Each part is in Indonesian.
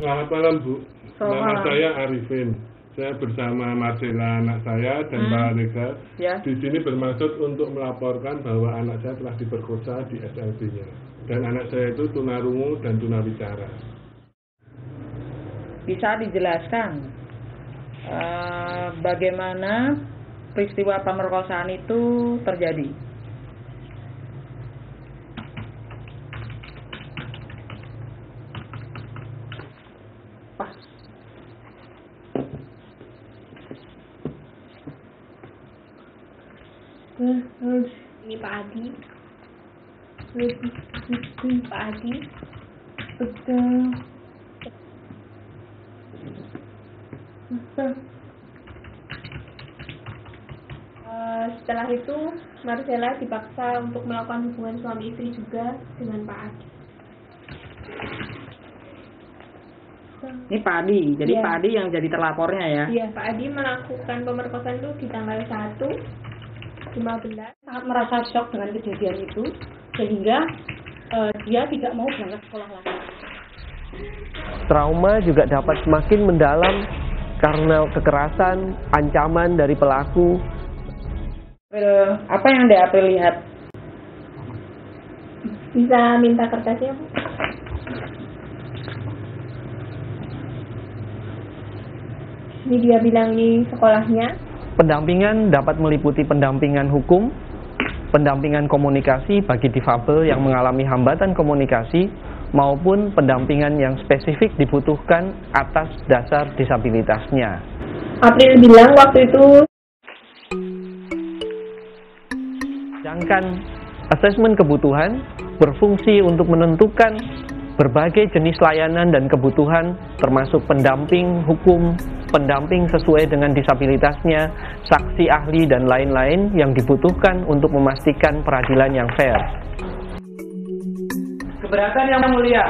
Selamat malam Bu. Selamat Nama malam. saya Arifin. Saya bersama Marcella anak saya dan Hmm. Pak Aleka. Ya. Di sini bermaksud untuk melaporkan bahwa anak saya telah diperkosa di SLB-nya. Dan anak saya itu tunarungu dan tunawicara. Bisa dijelaskan eh, bagaimana peristiwa pemerkosaan itu terjadi? Pas. ini Pak Adi. Pak Adi. Eh, setelah itu Marcella dipaksa untuk melakukan hubungan suami istri juga dengan Pak Adi Ini Pak Adi, jadi. Pak Adi yang jadi terlapornya ya? Iya, Pak Adi melakukan pemerkosaan itu di tanggal 1 15 sangat merasa shock dengan kejadian itu sehingga eh, dia tidak mau berangkat sekolah lagi. Trauma juga dapat semakin mendalam karena kekerasan, ancaman dari pelaku. April, apa yang Anda April lihat? bisa minta kertasnya Bu? Ini dia bilang di sekolahnya Pendampingan dapat meliputi pendampingan hukum, pendampingan komunikasi bagi difabel yang mengalami hambatan komunikasi, maupun pendampingan yang spesifik dibutuhkan atas dasar disabilitasnya. April bilang waktu itu Sedangkan asesmen kebutuhan berfungsi untuk menentukan berbagai jenis layanan dan kebutuhan termasuk pendamping hukum, pendamping sesuai dengan disabilitasnya, saksi ahli dan lain-lain yang dibutuhkan untuk memastikan peradilan yang fair. Keberatan yang mulia.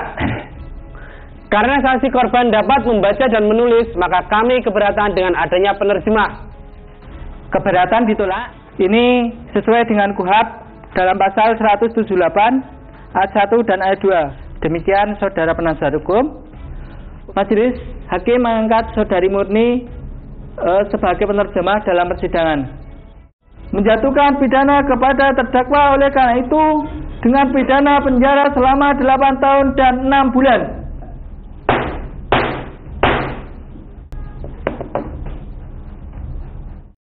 Karena saksi korban dapat membaca dan menulis, maka kami keberatan dengan adanya penerjemah. Keberatan ditolak. Ini sesuai dengan KUHAP dalam pasal 178 ayat 1 dan ayat 2. Demikian saudara penasihat hukum. Majelis Hakim mengangkat saudari Murni eh, sebagai penerjemah dalam persidangan menjatuhkan pidana kepada terdakwa oleh karena itu dengan pidana penjara selama 8 tahun dan 6 bulan